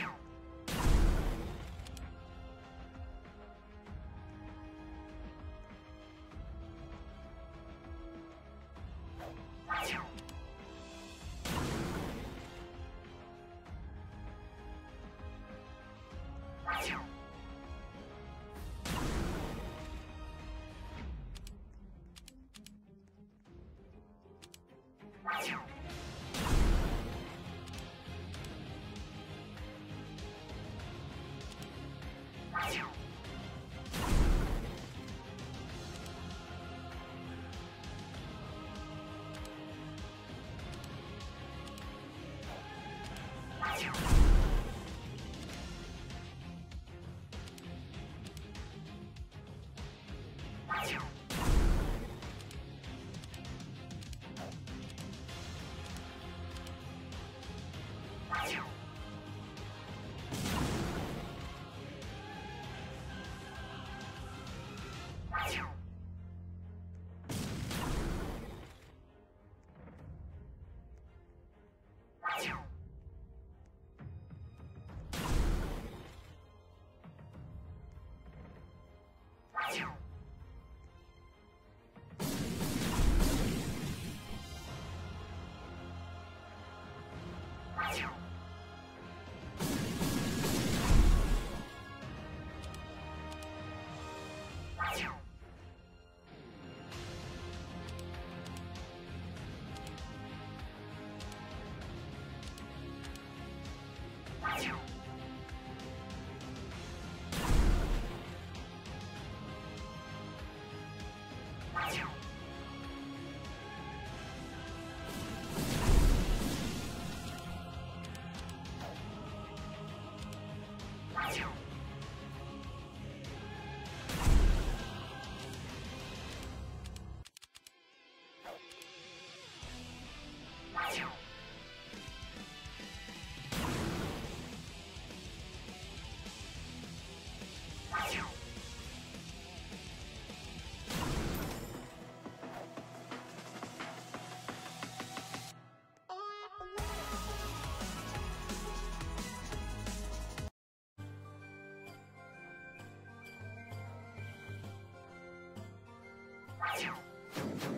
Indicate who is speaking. Speaker 1: you you you Thank you.